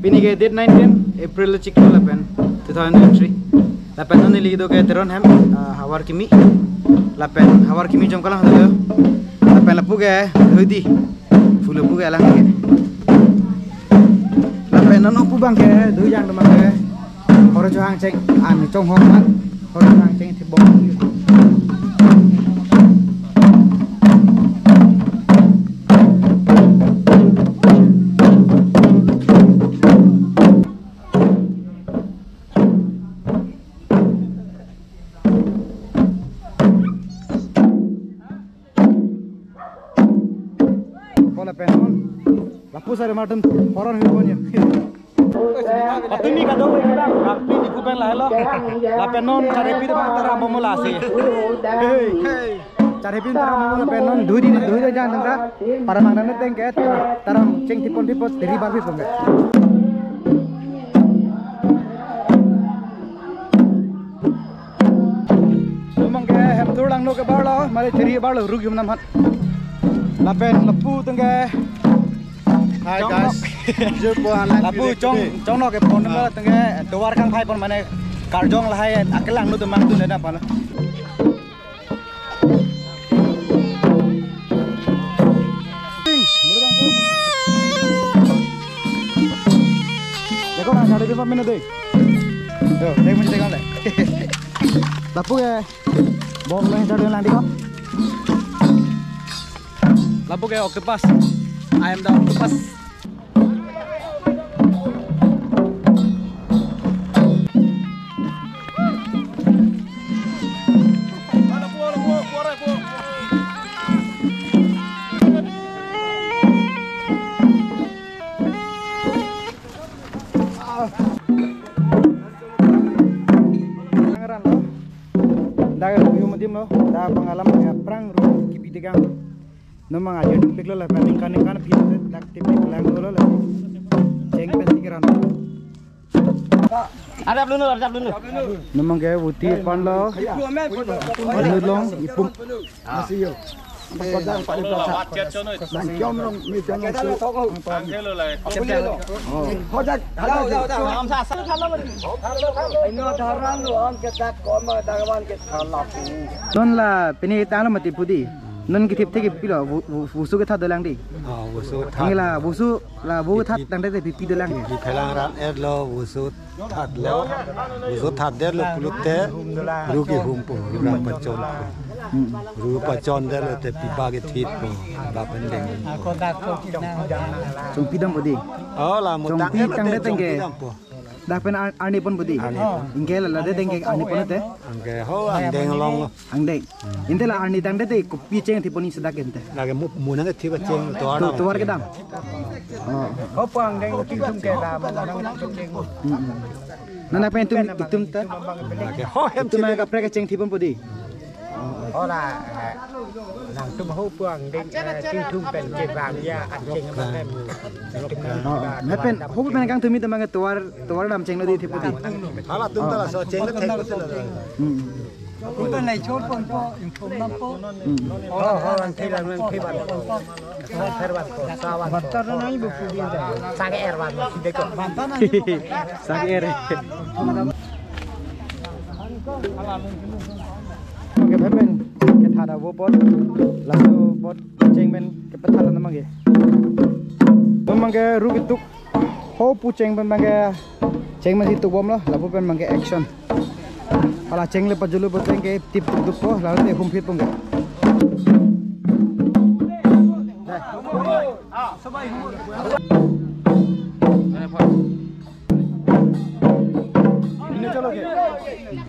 Pinige date 19 April chikko lapen 2003 lapen nani lido ke teron hem uh, hawar kimi. Lapen hawar kimi jom kalang hado lapen lapu ke hoidi. Fulu pu ke lang ke. Lapen non pu bang ke du yang demang ke. Horo johang ceng an chong hong mat horo johang ceng thi penon. Lapu sare matum horon hu punya. Patumi ka dong kita. Kapi di kupen lah lo. La penon cari pi depan tera momola sih. Hey. Cari pi tera momola penon duri duri jangan tengka. Para mangdang tengke tarang ceng tipon tipos dari barbi pun. Memang ke hem tulang lo ke balo, mari ceri balo rugi menam hat Lapen lepu tengke. Hi guys. Jump on Lapu chong chong no ke pon ma tengke dowar kang phai pon mane karjong lahai akelang nu temang tu neda pala. देखो ना साढ़े पाँच मिनट दे Yo, take mo take on le. Lapu ke bom le saढ़े lang Lapu ke octopus. I am the octopus. Nomang aja dipik lo lah pending kan kan pihak dak tipik lang lo lah. Ceng pensikiran. Ada belum ada belum Nomang kaya buti pan lo. Anu long ipum. Non la pini tang lo mati pudi. Non ki tip teki pilo wusu ke thad lang di. Oh, wusu Ngi la wusu la bu thad tang de pi pi de lang. Di Thailand ran er lo wusu that lo. Wusu that der lo kulute. Rugi humpu, rang pachon. Ru pachon der lo te pipa ke thit po. Ba pendeng. Chung pi dam pudi. Oh, la Trong mutang pi er tang de te tengke. po. Da pen arni pon pudi. Ingke la la de tengke arni pon te. Angke ho andeng long lo. Ang deng. Inte la arni tang de te ko pi cheng ti poni sedak ente. La ke mu mu nang thi ba cheng to Tu ara. tu war ke dam. Oh. Kau pang deng king tum ke la mana nang tum deng. Nana pen tum tum ta. La ke ho hem Tu ma ka pre ke cheng ti pon เพราะว่าหลังตุ้มหูเปลืองได้งที่ทุ่มเป็นเจ็บางยาอัดเชงมาแค่มือนั่เป็นหูเป็นกังตุ้มีแต่มันก็ตัวตัวดำเชงเลยดีที่พูดดีฮาลาตุ้มตลาดโซเชงก็เทงก็เลยคุณเป็นในชดปนปออินโฟมนัปอโอ้โหมันที่เรามันที่บ้านปอมันที่บ้านปอสาวันบัตรนั้นบุฟูดีจ้ะสังเอร์วันเด็กบัตรนั้นสังเอร์ wo pot. Lalu ge. Namang ge rugi tuk. Ho pu ceng pen mang ge ceng men situ bom lah, action. Pala ceng le pajulu pot ceng ke tip tuk po, lalu te humpit pun ge. Ini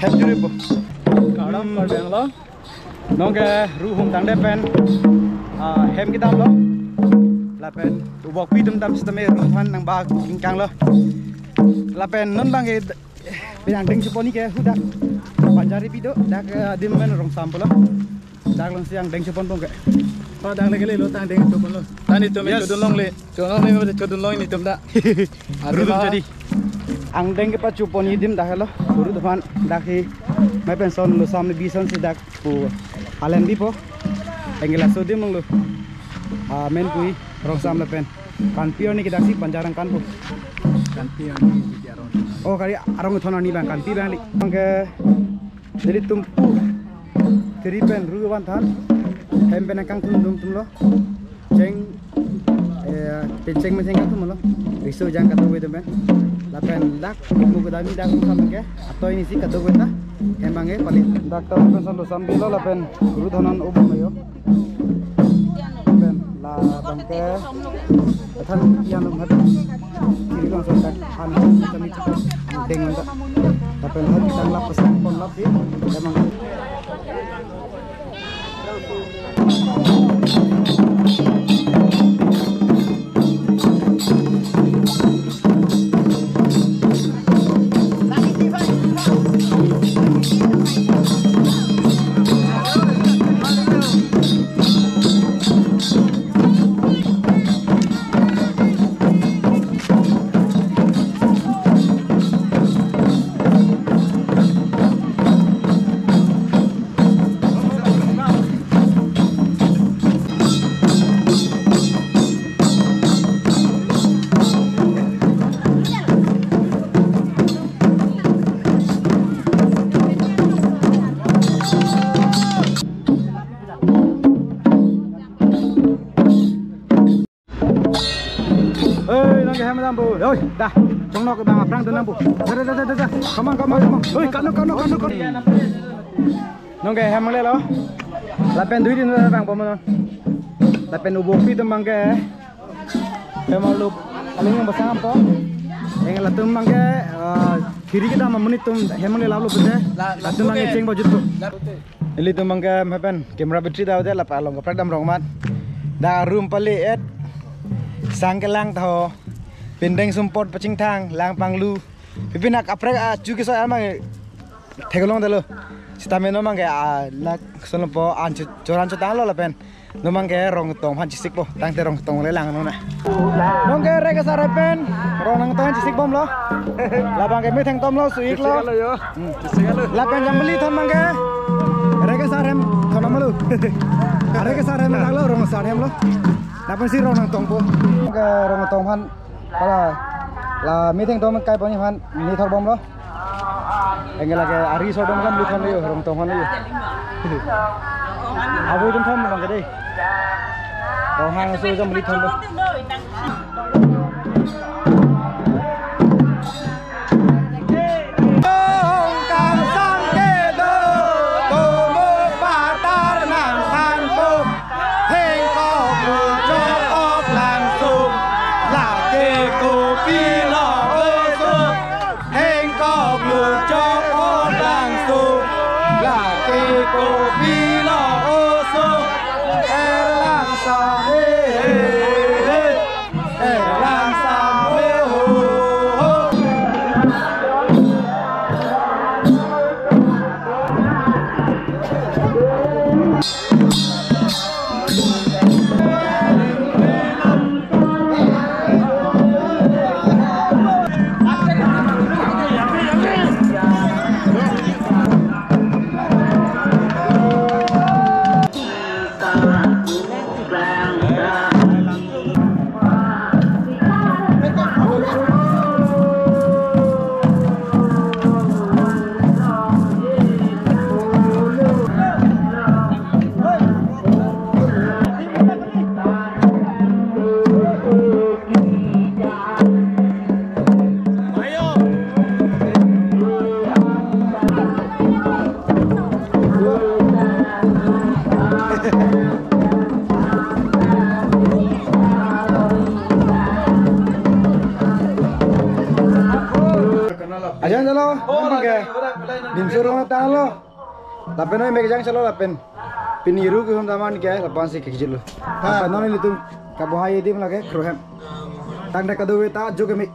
Po. Kadam kadang lo. Nongke ru hum tang de pen. Ah hem kita lo. La pen. Ubok pi dum dam sistem ru than nang ba kingkang lo. La pen non bang e pinang ding seponi ke hudak. Panjari pido dak dim men rong sampel lo. Dak lang siang ding sepon pong ke. Pak dang lagi lo tang deng tu lo. Tani tu me Yes. chodun long le. Chodun long le long ni tum dum jadi. Ang deng ke pa chuponi dim dak lo. Ru than dak hi. Mai pen son lo samne bison si dak pu. Alen bi po. Engela so dim lo. Ah men pui rong sam la pen. Kan pio ni kita si panjarang kan po. Kan ni. Oh kali arong thona ni bang kan pi bang li. Ang ke jadi tumpu. Tiri pen ru wan than. Hem pen kang tum dum tum lo. Ceng eh penceng menceng tum lo. Riso jang kata we pen. La pen dak mu ke dami dak sam ke. Atau ini sih kata we ta. Hem bang e palit. Dak ta pen san lo sam bi lo la pen. Ru thonan ubo me yo. Pen la bang ke. Than yang lo ngat. Kiri kan so dak an kami cepat dengan tak. Tapi lahat kita lap pesan pon lap. Emang Rồi, dah. Nó cái bang aprang tu nampu. Dah, dah, dah, dah, dah. Come on, come on, come on. Nó, cắt nó. Nó cái hai mươi lăm lo. La pen duit ini bang pom non. La pen ubo pi tu mang ke. Memang lu paling yang besar apa? Yang la tu mang ke kiri kita mah menit tu hemang le lalu bende. La tu mang ke ceng baju tu. Ili tu mang ke mepen kamera bateri dah ada la palong ke pradam rong mat. Da room pali et sang ke pindeng sumpot pacing thang lang panglu pipinak aprek a chuki so amang thegalong dalo sitame no mangke a la sono po an choran cho tang lo la pen. No mangke rong tong han chisik po. Tang te rong tong le lang no na. Nong ke re ke sare pen. Rong nang tong chisik bom lo. La bang ke mi tom lo suik lo. La pen jam beli thon mangke re ke sarem thon malu are ke sarem tang lo rong sarem lo. Dapat sih rong nang tong po. Ke rong tong han pala la meeting tong kai pani han ni thor bom lo. Engela ke ari so dom kan lu thon yo rong tong han yo. Abu dum thon bang ke dei. Rong hang so jam li thon lo. Jang salo, memang ke. Dim suruh ta lo. Lapen noi meg jang salo lapen. Piniru ke hum taman ke lapan si ke jilu. Apa noni lu tu kabuhai dim lagi krohem. Tang dak kadu ta joge mi.